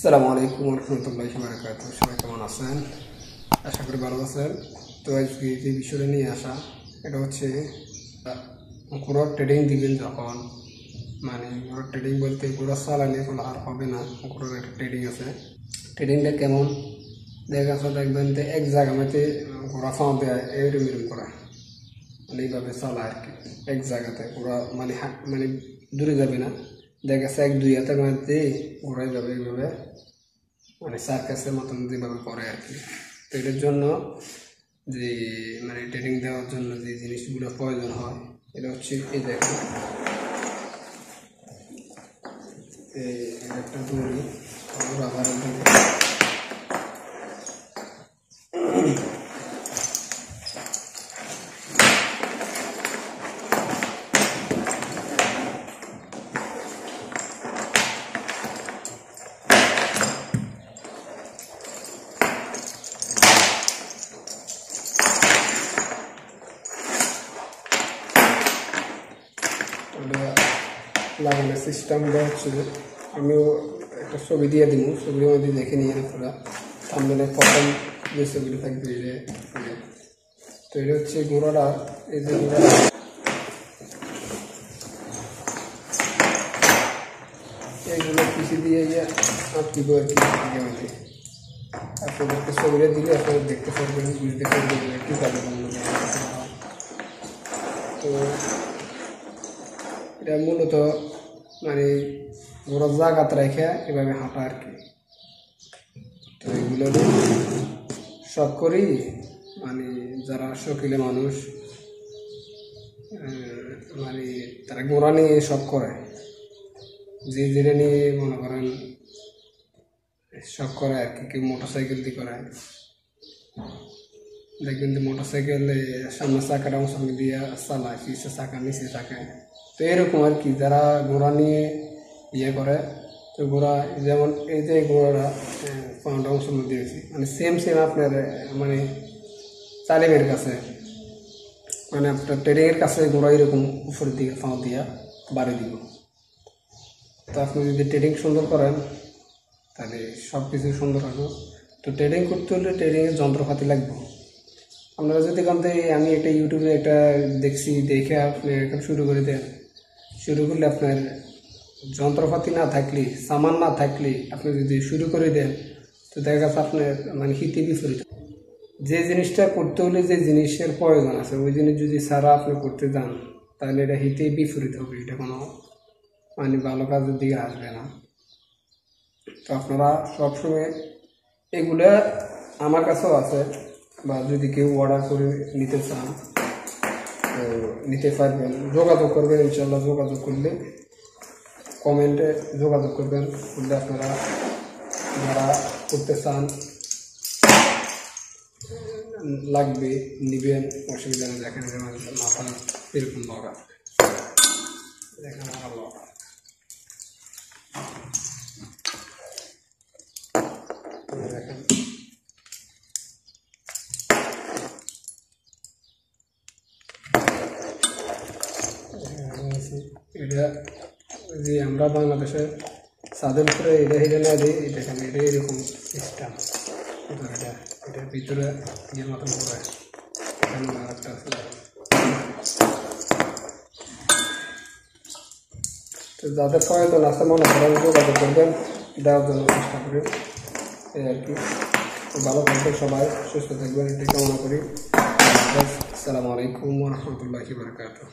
আসসালামু আলাইকুম রহমতুল্লাহি বারাকাত সবাই কেমন আছেন? আশা করি ভালো আছেন। তো আজকে যে বিষয়টা নিয়ে আসা, এটা হচ্ছে পুরো ট্রেডিং দিবেন যখন মানে পুরো ট্রেডিং বলতে পুরো চালানি কোনো আর হবে না পুরো একটা ট্রেডিং আছে। ট্রেডিংটা কেমন? দেখা যাচ্ছে, দেখবেন যে এক জায়গা মধ্যে ঘোরা ফাঁও দেয় এরম এরম করা। মানে এইভাবে চালা আর কি। এক জায়গাতে পুরো মানে মানে দূরে যাবে না। দেখা যাচ্ছে এক, দুই হাতে মধ্যে ওরা যাবে এইভাবে মানে সার্কাসের মতন যেভাবে করে আর কি। তো এটার জন্য যে মানে ট্রেনিং দেওয়ার জন্য যে জিনিসগুলো প্রয়োজন হয়, এটা হচ্ছে এই দেখো এই একটা দড়ি, আবার দড়ি। ওটা লাগানোর সিস্টেমটা হচ্ছে যে আমিও একটা ছবি দিয়ে দিব ছবির মধ্যে দেখে নিয়ে আপনারা সামনে প্রথম যে ছবিটা থাকবে যে যে। তো এটা হচ্ছে গোড়াটা এই যে এইগুলো পিছিয়ে দিয়ে ইয়ে আটকিব আর কি মধ্যে আপনাদেরকে ছবিটা দিলে আপনারা দেখতে পারবেন, বুঝতে পারবেন যে কীভাবে তো এটা মূলত মানে ওরা জাগাত রেখে এভাবে হাঁটা আর কি। তো এগুলো সব করি মানে যারা শকিলে মানুষ মানে তারা গোড়া নিয়ে সব করে। যে যেটা নিয়ে মনে করেন সব করে আর কি, কেউ মোটর সাইকেল দিয়ে করে। দেখবেন যে মোটর সাইকেলে সামনে চাকাটা অংশ দিয়ে চালায় পিছে চাকা, নিচে চাকায় তো এরকম আর কি, যারা ঘোড়া নিয়ে ইয়ে করে, তো ঘোড়া যেমন এই যে ঘোড়াটা পাউন্ড অংশের মধ্যে দিয়েছি মানে সেম সেম আপনার মানে তালিমের কাছে। মানে আপনার ট্রেডিংয়ের কাছে ঘোড়া এরকম উপরের দিকে, পাও দিয়া, বাড়ি দিব। তো আপনি যদি ট্রেডিং সুন্দর করেন, তাহলে সব কিছু সুন্দর হবে। তো ট্রেডিং করতে হলে ট্রেডিংয়ের যন্ত্রপাতি লাগবে। আপনারা যদি কান থেকে আমি একটা ইউটিউবে একটা দেখছি, দেখে আপনি এখন শুরু করে দেন। শুরু করলে আপনার যন্ত্রপাতি না থাকলে, সামান না থাকলে আপনি যদি শুরু করে দেন, তো দেখা গেছে আপনার মানে হিতে বিপরীত। যে জিনিসটা করতে হলে যে জিনিসের প্রয়োজন আছে, ওই জিনিস যদি সারা আপনি করতে যান, তাহলে এটা হিতে বিপরীত হবে, এটা কোনো মানে ভালো কাজের দিকে আসবে না। তো আপনারা সবসময় এগুলা আমার কাছেও আছে, বা যদি কেউ অর্ডার করে নিতে চান নিতে পারবেন। যোগাযোগ করবেন ইনশাল্লাহ যোগাযোগ করলে কমেন্টে যোগাযোগ করবেন, করলে আপনারা যারা করতে চান, লাগবে, নিবেন, অসুবিধা নেই। দেখেন মাথা এরকম লগা দেখেন দেখেন এটা যে আমরা বাংলাদেশে সাদের উপরে এটা হিরে না দিই এটা কেন এটা এরকম সিস্টেম এটা, এটার ভিতরে ইয়ের মতন করে আরেকটা আছে। তো যাদের প্রয়োজন আছে, মনে করেন যোগাযোগ করবেন, দেওয়ার জন্য চেষ্টা করি। এই আর কি। ভালো থাকবেন সবাই, সুস্থ থাকবেন। এটি কামনা করি। আসসালামু আলাইকুম রহমতুল্লাহি বারকাতুহ।